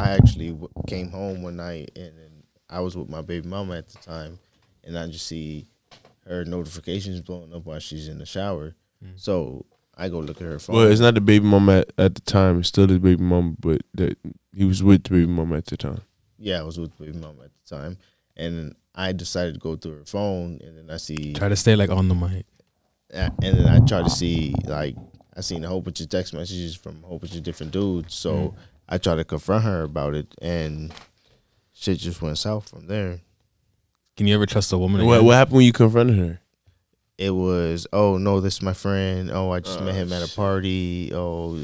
I actually w- came home one night and, and I was with my baby mama at the time, and I just see her notifications blowing up while she's in the shower. So I go look at her phone. Well, it's not the baby mama at, at the time. It's still his baby mama, but that he was with the baby mama at the time. yeah, I was with baby mama at the time, and I decided to go through her phone, and then I see, Try to stay like on the mic. and then I try to see like I seen a whole bunch of text messages from a whole bunch of different dudes. So Mm. I tried to confront her about it, and shit just went south from there. Can you ever trust a woman? What what happened when you confronted her? It was, oh no, this is my friend. Oh, I just met Oh, him at a oh, party. Oh,